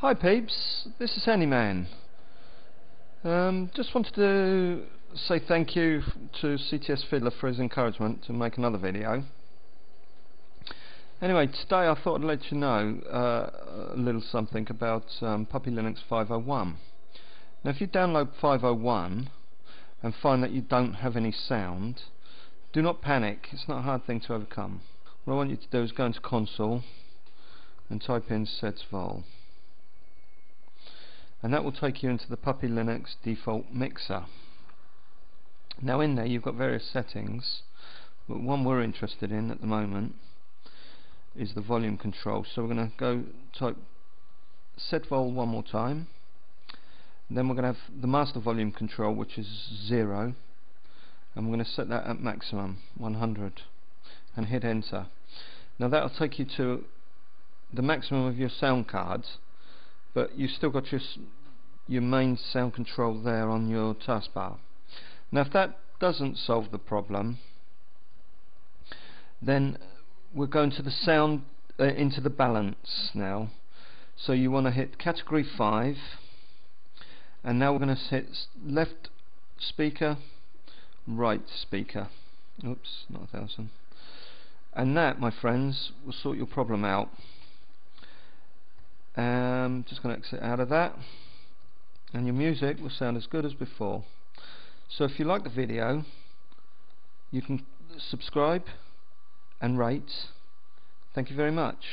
Hi peeps, this is Handyman. Um, just wanted to say thank you to CTS Fiddler for his encouragement to make another video. Anyway, today I thought I'd let you know uh, a little something about um, Puppy Linux 501. Now if you download 501 and find that you don't have any sound, do not panic, it's not a hard thing to overcome. What I want you to do is go into console and type in setsvol and that will take you into the Puppy Linux default mixer. Now in there you've got various settings but one we're interested in at the moment is the volume control. So we're going to go type set vol one more time. Then we're going to have the master volume control which is 0 and we're going to set that at maximum 100 and hit enter. Now that'll take you to the maximum of your sound cards but you've still got your your main sound control there on your taskbar. Now if that doesn't solve the problem then we're going to the sound uh, into the balance now. So you want to hit category 5 and now we're going to hit left speaker right speaker. Oops not a thousand. And that my friends will sort your problem out um, just going to exit out of that. And your music will sound as good as before. So if you like the video you can subscribe and rate. Thank you very much